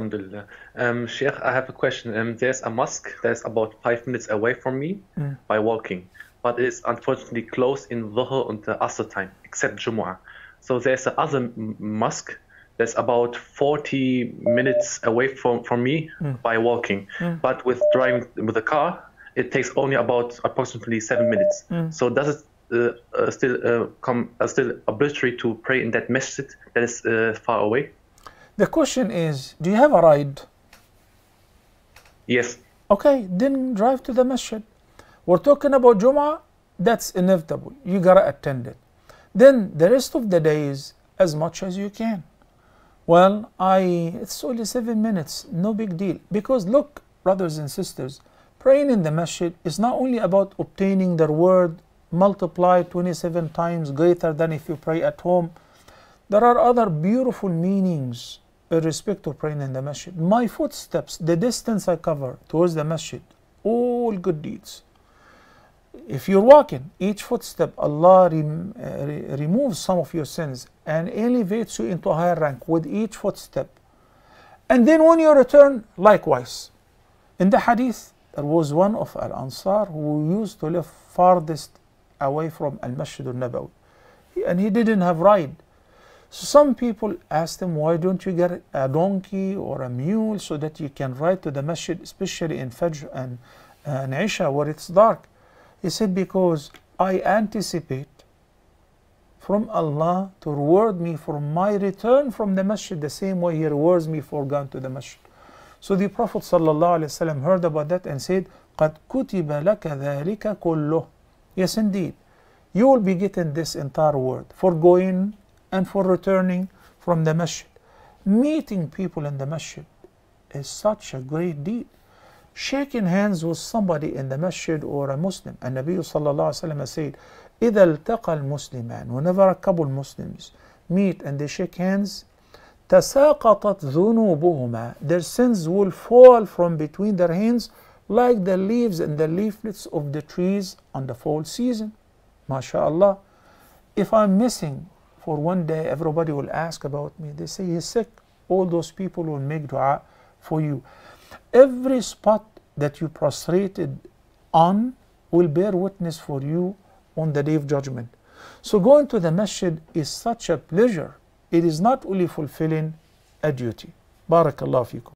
Alhamdulillah. Um, Sheikh, I have a question. Um, there's a mosque that's about five minutes away from me by walking, but it's unfortunately closed in Dhuhr and the Asr time, except Jumu'ah. So there's another mosque that's about 40 minutes away from, from me by walking, but with driving with a car, it takes only about approximately seven minutes. So does it uh, uh, still uh, come uh, still obligatory to pray in that masjid that is uh, far away? The question is do you have a ride? Yes. Okay, then drive to the masjid. We're talking about Jum'ah, that's inevitable. You gotta attend it. Then the rest of the days, as much as you can. Well, I it's only seven minutes, no big deal. Because look, brothers and sisters, praying in the masjid is not only about obtaining the word multiplied 27 times greater than if you pray at home. There are other beautiful meanings in respect to praying in the masjid. My footsteps, the distance I cover towards the masjid, all good deeds. If you're walking, each footstep, Allah rem- uh, re- removes some of your sins and elevates you into a higher rank with each footstep. And then when you return, likewise. In the hadith, there was one of Al Ansar who used to live farthest away from Al Masjid al Nabawi. And he didn't have ride. So some people asked him, why don't you get a donkey or a mule so that you can ride to the masjid, especially in Fajr and, and Isha where it's dark? He said, because I anticipate from Allah to reward me for my return from the masjid the same way He rewards me for going to the masjid. So the Prophet ﷺ heard about that and said, قَدْ كُتِبَ لَكَ ذَلِكَ كُلُّهُ Yes, indeed. You will be getting this entire word for going and for returning from the masjid. Meeting people in the masjid is such a great deed. Shaking hands with somebody in the masjid or a Muslim. And Nabi sallallahu alaihi wasallam said, إذا التقى المسلمان whenever a couple Muslims meet and they shake hands تساقطت ذنوبهما their sins will fall from between their hands like the leaves and the leaflets of the trees on the fall season MashaAllah if I'm missing for one day everybody will ask about me. They say he's sick. All those people will make dua for you. Every spot that you prostrated on will bear witness for you on the day of judgment. So going to the masjid is such a pleasure. It is not only fulfilling a duty. Barakallahu fikum